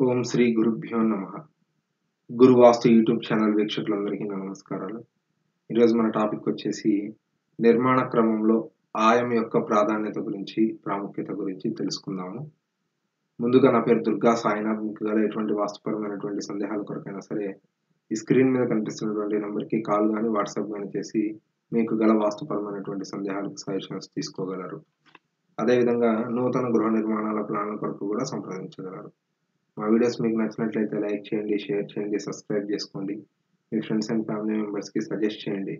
ఓం శ్రీ గురుభ్యో నమ. గురువాస్తు YouTube channel వీక్షకులందరికీ నా నమస్కారాలు. ఈరోజు మన టాపిక్ వచ్చేసి నిర్మాణ క్రమంలో ఆయం యొక్క ప్రాధాన్యత గురించి ప్రాముఖ్యత గురించి తెలుసుకుందాము. ముందుగా నా పేరు దుర్గా సాయినాథ్. మీకు గల ఎటువంటి వాస్తుపరమైనటువంటి సందేహాల కొరకైనా సరే ఈ స్క్రీన్ మీద కనిపిస్తున్నటువంటి నెంబర్కి కాల్ కానీ వాట్సాప్ కానీ చేసి మీకు గల వాస్తుపరమైనటువంటి సందేహాలకు సజెషన్స్ తీసుకోగలరు. అదేవిధంగా నూతన గృహ నిర్మాణాల ప్లాన్ల కొరకు కూడా సంప్రదించగలరు. మా వీడియోస్ మీకు నచ్చినట్లయితే లైక్ చేయండి షేర్ చేయండి సబ్స్క్రైబ్ చేసుకోండి. మీ ఫ్రెండ్స్ అండ్ ఫ్యామిలీ మెంబర్స్కి సజెస్ట్ చేయండి.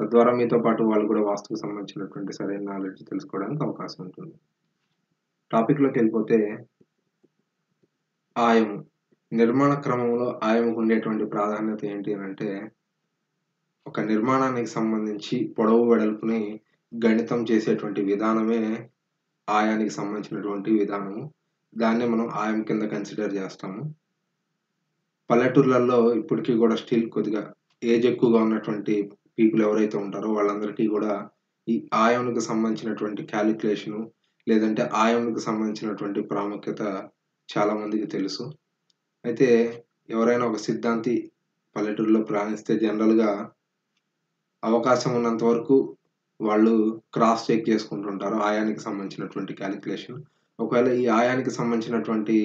తద్వారా మీతో పాటు వాళ్ళు కూడా వాస్తుకు సంబంధించినటువంటి సరైన నాలెడ్జ్ తెలుసుకోవడానికి అవకాశం ఉంటుంది. టాపిక్లోకి వెళ్ళిపోతే ఆయము నిర్మాణ క్రమంలో ఆయముకు ఉండేటువంటి ప్రాధాన్యత ఏంటి అని అంటే ఒక నిర్మాణానికి సంబంధించి పొడవు వెడల్పుని గణితం చేసేటువంటి విధానమే ఆయానికి సంబంధించినటువంటి విధానము. దాన్నే మనం ఆయం కింద కన్సిడర్ చేస్తాము. పల్లెటూర్లలో ఇప్పటికీ కూడా స్టిల్ కొద్దిగా ఏజ్ ఎక్కువగా ఉన్నటువంటి పీపుల్ ఎవరైతే ఉంటారో వాళ్ళందరికీ కూడా ఈ ఆయంకి సంబంధించినటువంటి క్యాలిక్యులేషను లేదంటే ఆయంకి సంబంధించినటువంటి ప్రాముఖ్యత చాలా మందికి తెలుసు. అయితే ఎవరైనా ఒక సిద్ధాంతి పల్లెటూరులో ప్రయాణిస్తే జనరల్గా అవకాశం ఉన్నంత వరకు వాళ్ళు క్రాస్ చెక్ చేసుకుంటుంటారు ఆయానికి సంబంధించినటువంటి క్యాలిక్యులేషన్ ఒకవేళ ఈ ఆయానికి సంబంధించినటువంటి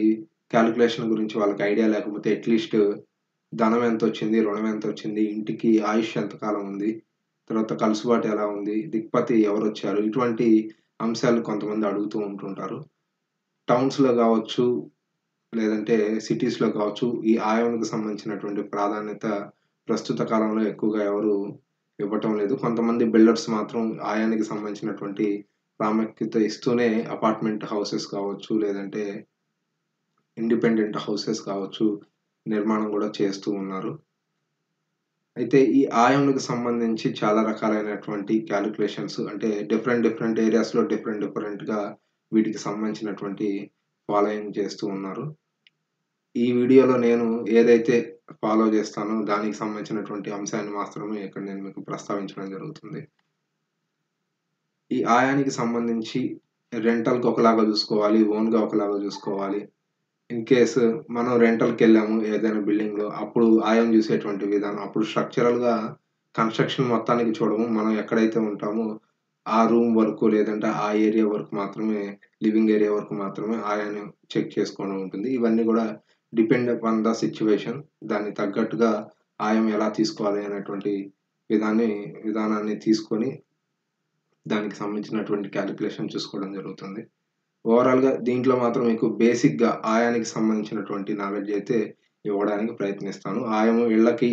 క్యాలిక్యులేషన్ గురించి వాళ్ళకి ఐడియా లేకపోతే అట్లీస్ట్ ధనం ఎంత వచ్చింది రుణం ఎంత వచ్చింది ఇంటికి ఆయుష్ ఎంతకాలం ఉంది తర్వాత కలుసుబాటు ఎలా ఉంది దిక్పతి ఎవరు వచ్చారు ఇటువంటి అంశాలు కొంతమంది అడుగుతూ ఉంటుంటారు. టౌన్స్లో కావచ్చు లేదంటే సిటీస్లో కావచ్చు ఈ ఆయానికి సంబంధించినటువంటి ప్రాధాన్యత ప్రస్తుత కాలంలో ఎక్కువగా ఎవరు ఇవ్వటం లేదు. కొంతమంది బిల్డర్స్ మాత్రం ఆయానికి సంబంధించినటువంటి ప్రాముఖ్యత ఇస్తూనే అపార్ట్మెంట్ హౌసెస్ కావచ్చు లేదంటే ఇండిపెండెంట్ హౌసెస్ కావచ్చు నిర్మాణం కూడా చేస్తూ ఉన్నారు. అయితే ఈ ఆయంకు సంబంధించి చాలా రకాలైనటువంటి క్యాలిక్యులేషన్స్ అంటే డిఫరెంట్ డిఫరెంట్ ఏరియాస్లో డిఫరెంట్ డిఫరెంట్గా వీటికి సంబంధించినటువంటి ఫాలోయింగ్ చేస్తూ ఉన్నారు. ఈ వీడియోలో నేను ఏదైతే ఫాలో చేస్తానో దానికి సంబంధించినటువంటి అంశాన్ని మాత్రమే ఇక్కడ నేను మీకు ప్రస్తావించడం జరుగుతుంది. ఈ ఆయానికి సంబంధించి రెంటల్కి ఒకలాగా చూసుకోవాలి ఓన్గా ఒకలాగా చూసుకోవాలి. ఇన్ కేసు మనం రెంటల్కి వెళ్ళాము ఏదైనా బిల్డింగ్లో అప్పుడు ఆయం చూసేటువంటి విధానం అప్పుడు స్ట్రక్చరల్గా కన్స్ట్రక్షన్ మొత్తానికి చూడము మనం ఎక్కడైతే ఉంటామో ఆ రూమ్ వరకు లేదంటే ఆ ఏరియా వరకు మాత్రమే లివింగ్ ఏరియా వరకు మాత్రమే ఆయాన్ని చెక్ చేసుకోవడం ఉంటుంది. ఇవన్నీ కూడా డిపెండ్ అపాన్ ద సిచ్యువేషన్ దాన్ని తగ్గట్టుగా ఆయం ఎలా తీసుకోవాలి అనేటువంటి విధాన్ని విధానాన్ని తీసుకొని దానికి సంబంధించినటువంటి క్యాలిక్యులేషన్ చూసుకోవడం జరుగుతుంది. ఓవరాల్గా దీంట్లో మాత్రం మీకు బేసిక్గా ఆయానికి సంబంధించినటువంటి నాలెడ్జ్ అయితే ఇవ్వడానికి ప్రయత్నిస్తాను. ఆయము ఇళ్ళకి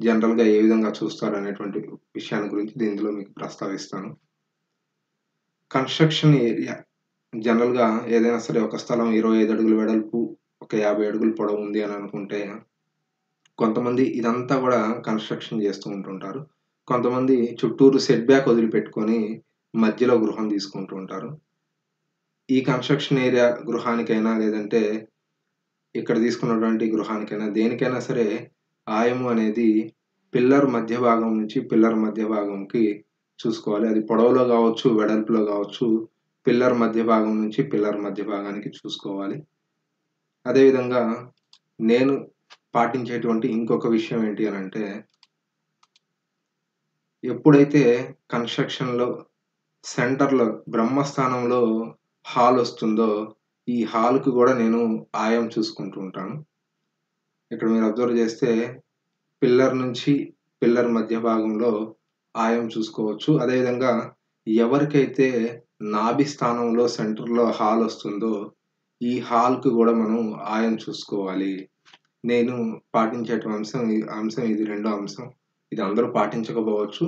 జనరల్గా ఏ విధంగా చూస్తారు అనేటువంటి విషయాన్ని గురించి దీంట్లో మీకు ప్రస్తావిస్తాను. కన్స్ట్రక్షన్ ఏరియా జనరల్గా ఏదైనా సరే ఒక స్థలం ఇరవై ఐదు అడుగుల వెడల్పు ఒక యాభై అడుగులు పొడవు ఉంది అని అనుకుంటే కొంతమంది ఇదంతా కూడా కన్స్ట్రక్షన్ చేస్తూ ఉంటుంటారు. కొంతమంది చుట్టూరు సెట్ బ్యాక్ వదిలిపెట్టుకొని మధ్యలో గృహం తీసుకుంటూ ఉంటారు. ఈ కన్స్ట్రక్షన్ ఏరియా గృహానికైనా లేదంటే ఇక్కడ తీసుకున్నటువంటి గృహానికైనా దేనికైనా సరే ఆయము అనేది పిల్లర్ మధ్య భాగం నుంచి పిల్లర్ మధ్య భాగంకి చూసుకోవాలి. అది పొడవులో కావచ్చు వెడల్పులో కావచ్చు పిల్లర్ మధ్య భాగం నుంచి పిల్లర్ మధ్య భాగానికి చూసుకోవాలి. అదేవిధంగా నేను పాటించేటువంటి ఇంకొక విషయం ఏంటి అని అంటే ఎప్పుడైతే కన్స్ట్రక్షన్లో సెంటర్లో బ్రహ్మస్థానంలో హాల్ వస్తుందో ఈ హాల్కి కూడా నేను ఆయం చూసుకుంటూ ఉంటాను. ఇక్కడ మీరు అబ్జర్వ్ చేస్తే పిల్లర్ నుంచి పిల్లర్ మధ్య భాగంలో ఆయం చూసుకోవచ్చు. అదేవిధంగా ఎవరికైతే నాభి స్థానంలో సెంటర్లో హాల్ వస్తుందో ఈ హాల్కి కూడా మనం ఆయం చూసుకోవాలి. నేను పాటించే అంశం అంశం ఇది రెండో అంశం. ఇది అందరూ పాటించకపోవచ్చు.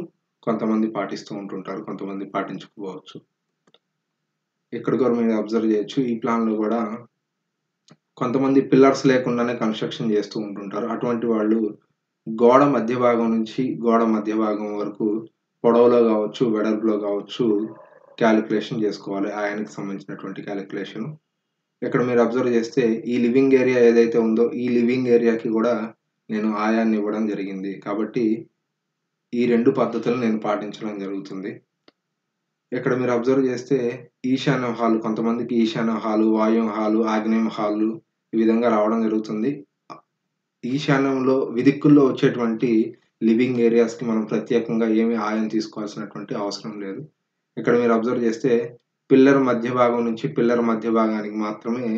కొంతమంది పాటిస్తూ ఉంటుంటారు కొంతమంది పాటించకపోవచ్చు. ఇక్కడ కూడా మీరు అబ్జర్వ్ చేయొచ్చు. ఈ ప్లాన్లో కూడా కొంతమంది పిల్లర్స్ లేకుండానే కన్స్ట్రక్షన్ చేస్తూ ఉంటుంటారు. అటువంటి వాళ్ళు గోడ మధ్య భాగం నుంచి గోడ మధ్య భాగం వరకు పొడవులో కావచ్చు వెడల్పులో కావచ్చు క్యాలిక్యులేషన్ చేసుకోవాలి. ఆయనకి సంబంధించినటువంటి క్యాలిక్యులేషన్ ఇక్కడ మీరు అబ్జర్వ్ చేస్తే ఈ లివింగ్ ఏరియా ఏదైతే ఉందో ఈ లివింగ్ ఏరియాకి కూడా నేను ఆయాన్ని ఇవ్వడం జరిగింది. కాబట్టి ఈ రెండు పద్ధతులు నేను పాటించడం జరుగుతుంది ఇక్కడ మీరు అబ్జర్వ్ చేస్తే ఈశాన్య హాలు కొంతమందికి ఈశాన్య హాలు వాయువ హాలు ఆగ్నేయం హాలు ఈ విధంగా రావడం జరుగుతుంది. ఈశాన్యంలో విదిక్కుల్లో వచ్చేటువంటి లివింగ్ ఏరియాస్‌కి మనం ప్రత్యేకంగా ఏమి ఆయం తీసుకోవాల్సినటువంటి అవసరం లేదు. ఇక్కడ మీరు అబ్జర్వ్ చేస్తే పిల్లర్ మధ్య భాగం నుంచి పిల్లర్ మధ్య భాగానికి మాత్రమే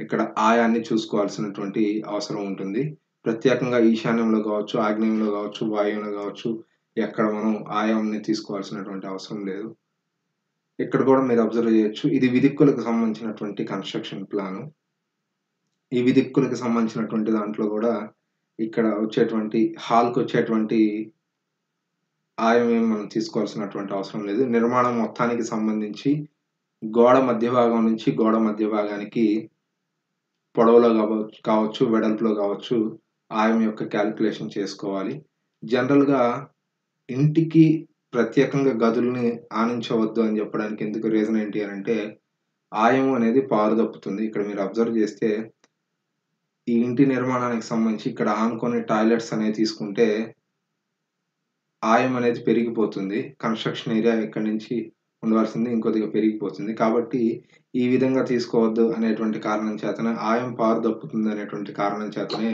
ఇక్కడ ఆయాన్ని చూసుకోవాల్సినటువంటి అవసరం ఉంటుంది. ప్రత్యేకంగా ఈశాన్యంలో కావచ్చు, ఆగ్నేయంలో కావచ్చు, వాయువులో కావచ్చు ఎక్కడ మనం ఆయాంని తీసుకోవాల్సినటువంటి అవసరం లేదు. ఇక్కడ కూడా మీరు అబ్జర్వ్ చేయొచ్చు. ఇది విదిక్కులకు సంబంధించినటువంటి కన్‌స్ట్రక్షన్ ప్లాను. ఈ విదిక్కులకు సంబంధించినటువంటి దాంట్లో కూడా ఇక్కడ వచ్చేటువంటి హాల్‌కొచ్చేటువంటి ఆయం ఏమి మనం తీసుకోవాల్సినటువంటి అవసరం లేదు. నిర్మాణం మొత్తానికి సంబంధించి గోడ మధ్య భాగం నుంచి గోడ మధ్య భాగానికి పొడవులో కావచ్చు కావచ్చు, వెడల్పులో కావచ్చు ఆయం యొక్క క్యాలిక్యులేషన్ చేసుకోవాలి. జనరల్‌గా ఇంటికి ప్రత్యేకంగా గదుల్ని ఆనించవద్దు అని చెప్పడానికి ఎందుకు రీజన్ ఏంటి అని అంటే ఆయం అనేది పారుదప్పుతుంది. ఇక్కడ మీరు అబ్జర్వ్ చేస్తే ఈ ఇంటి నిర్మాణానికి సంబంధించి ఇక్కడ ఆనుకొని టాయిలెట్స్ అనేవి తీసుకుంటే ఆయం అనేది పెరిగిపోతుంది. కన్‌స్ట్రక్షన్ ఏరియా ఇక్కడి నుంచి ఉండవలసింది ఇంకొద్దిగా పెరిగిపోతుంది. కాబట్టి ఈ విధంగా తీసుకోవద్దు అనేటువంటి కారణం చేతనే ఆయం పారుదప్పుతుంది అనేటువంటి కారణం చేతనే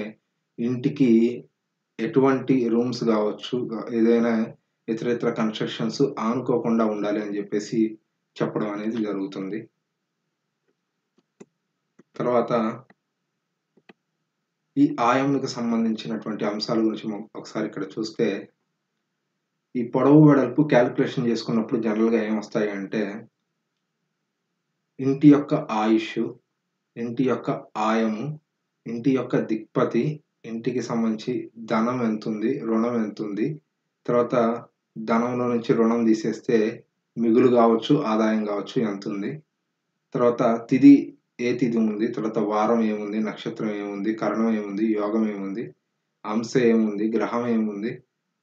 ఇంటికి ఎటువంటి రూమ్స్ కావచ్చు, ఏదైనా ఇతర ఇతర కన్‌స్ట్రక్షన్స్ ఆనుకోకుండా ఉండాలి అని చెప్పేసి చెప్పడం అనేది జరుగుతుంది. తర్వాత ఈ ఆయంకి సంబంధించినటువంటి అంశాల గురించి ఒకసారి ఇక్కడ చూస్తే ఈ పొడవు, వెడల్పు క్యాలిక్యులేషన్ చేసుకున్నప్పుడు జనరల్‌గా ఏమొస్తాయి అంటే ఇంటి యొక్క ఆయుష్ ఇంటి యొక్క ఆయము, ఇంటి యొక్క దిక్పతి, ఇంటికి సంబంధించి ధనం ఎంతుంది, రుణం ఎంతుంది, తర్వాత ధనంలో నుంచి రుణం తీసేస్తే మిగులు కావచ్చు, ఆదాయం కావచ్చు ఎంతుంది. తర్వాత తిథి ఏ తిథి ఉంది, తర్వాత వారం ఏముంది, నక్షత్రం ఏముంది, కరణం ఏముంది, యోగం ఏముంది, అంశ ఏముంది, గ్రహం ఏముంది,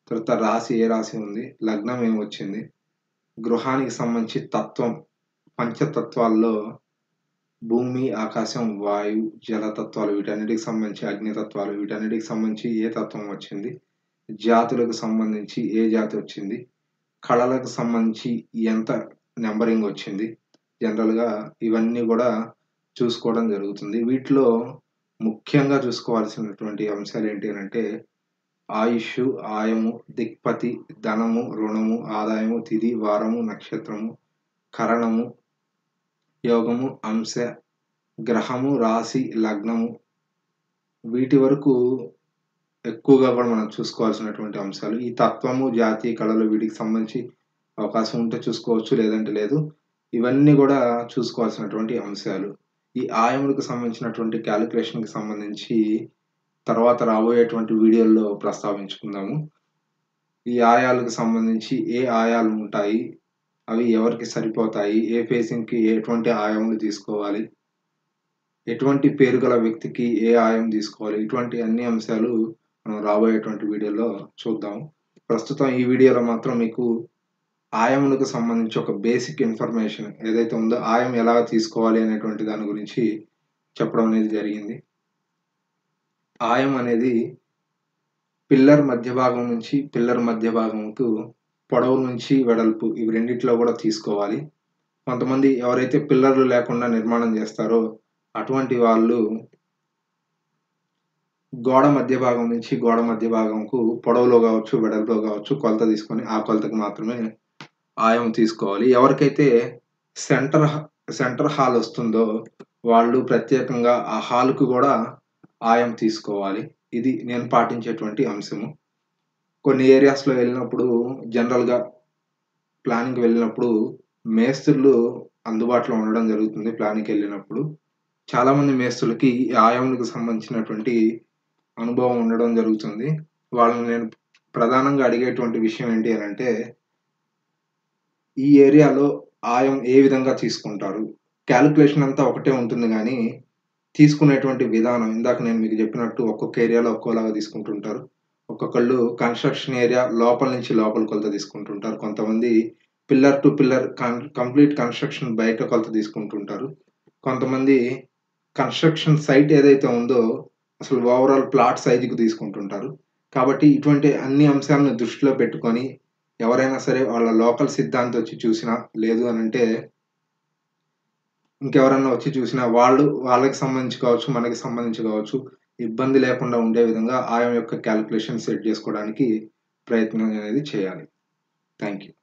తర్వాత రాశి ఏ రాశి ఉంది, లగ్నం ఏమొచ్చింది, గృహానికి సంబంధించి తత్వం పంచతత్వాల్లో భూమి, ఆకాశం, వాయువు, జలతత్వాలు వీటన్నిటికి సంబంధించి అగ్ని తత్వాలు వీటన్నిటికి సంబంధించి ఏ తత్వం వచ్చింది, జాతులకు సంబంధించి ఏ జాతి వచ్చింది, కళలకు సంబంధించి ఎంత నెంబరింగ్ వచ్చింది. జనరల్‌గా ఇవన్నీ కూడా చూసుకోవడం జరుగుతుంది. వీటిలో ముఖ్యంగా చూసుకోవాల్సినటువంటి అంశాలు ఏంటి అంటే ఆయుష్ ఆయము, దిక్పతి, ధనము, రుణము, ఆదాయము, తిథి, వారము, నక్షత్రము, కరణము, యోగము, అంశ, గ్రహము, రాశి, లగ్నము వీటి వరకు ఎక్కువగా కూడా మనం చూసుకోవాల్సినటువంటి అంశాలు. ఈ తత్వము, జాతి, కళలు వీటికి సంబంధించి అవకాశం ఉంటే చూసుకోవచ్చు. లేదంటే లేదు. ఇవన్నీ కూడా చూసుకోవాల్సినటువంటి అంశాలు. ఈ ఆయములకు సంబంధించినటువంటి క్యాలిక్యులేషన్కి సంబంధించి తర్వాత రాబోయేటువంటి వీడియోల్లో ప్రస్తావించుకుందాము. ఈ ఆయాలకు సంబంధించి ఏ ఆయాలు ఉంటాయి, అవి ఎవరికి సరిపోతాయి, ఏ ఫేసింగ్‌కి ఎటువంటి ఆయంలు తీసుకోవాలి, ఎటువంటి పేరు గల వ్యక్తికి ఏ ఆయం తీసుకోవాలి, ఇటువంటి అన్ని అంశాలు మనం రాబోయేటువంటి వీడియోలో చూద్దాం. ప్రస్తుతం ఈ వీడియోలో మాత్రం మీకు ఆయములకు సంబంధించి ఒక బేసిక్ ఇన్ఫర్మేషన్ ఏదైతే ఉందో ఆయం ఎలా తీసుకోవాలి అనేటువంటి దాని గురించి చెప్పడం అనేది జరిగింది. ఆయం అనేది పిల్లర్ మధ్య భాగం నుంచి పిల్లర్ మధ్య భాగంకు పొడవు నుంచి వెడల్పు ఇవి రెండిట్లో కూడా తీసుకోవాలి. కొంతమంది ఎవరైతే పిల్లర్లు లేకుండా నిర్మాణం చేస్తారో అటువంటి వాళ్ళు గోడ మధ్య భాగం నుంచి గోడ మధ్య భాగంకు పొడవులో కావచ్చు, వెడల్పులో కావచ్చు కొలత తీసుకొని ఆ కొలతకు మాత్రమే ఆయం తీసుకోవాలి. ఎవరికైతే సెంటర్ హ సెంటర్ హాల్ వస్తుందో వాళ్ళు ప్రత్యేకంగా ఆ హాల్‌కు కూడా ఆయం తీసుకోవాలి. ఇది నేను పాటించేటువంటి అంశము. కొన్ని ఏరియాస్‌లో వెళ్ళినప్పుడు జనరల్‌గా ప్లానింగ్‌కి వెళ్ళినప్పుడు మేస్త్రులు అందుబాటులో ఉండడం జరుగుతుంది ప్లానింగ్‌కెళ్ళినప్పుడు. చాలామంది మేస్త్రులకి ఈ ఆయాములకు సంబంధించినటువంటి అనుభవం ఉండడం జరుగుతుంది. వాళ్ళని నేను ప్రధానంగా అడిగేటువంటి విషయం ఏంటి అని అంటే ఈ ఏరియాలో ఆయం ఏ విధంగా తీసుకుంటారు? క్యాలిక్యులేషన్ అంతా ఒకటే ఉంటుంది కానీ తీసుకునేటువంటి విధానం ఇందాక నేను మీకు చెప్పినట్టు ఒక్కొక్క ఏరియాలో ఒక్కోలాగా తీసుకుంటుంటారు. ఒక్కొక్కళ్ళు కన్‌స్ట్రక్షన్ ఏరియా లోపల నుంచి లోపల కొలత తీసుకుంటుంటారు. కొంతమంది పిల్లర్ టు పిల్లర్ కన్ కంప్లీట్ కన్‌స్ట్రక్షన్ బయట కొలత తీసుకుంటుంటారు. కొంతమంది కన్‌స్ట్రక్షన్ సైట్ ఏదైతే ఉందో అసలు ఓవరాల్ ప్లాట్ సైజుకు తీసుకుంటుంటారు. కాబట్టి ఇటువంటి అన్ని అంశాలను దృష్టిలో పెట్టుకొని ఎవరైనా సరే వాళ్ళ లోకల్ సిద్ధాంతం వచ్చి చూసినా లేదు అని అంటే ఇంకెవరన్నా వచ్చి చూసినా వాళ్ళు వాళ్ళకి సంబంధించి కావచ్చు, మనకి సంబంధించి కావచ్చు, ఇబ్బంది లేకుండా ఉండే విధంగా ఆయా యొక్క క్యాలిక్యులేషన్ సెట్ చేసుకోవడానికి ప్రయత్నం అనేది చేయాలి. Thank you.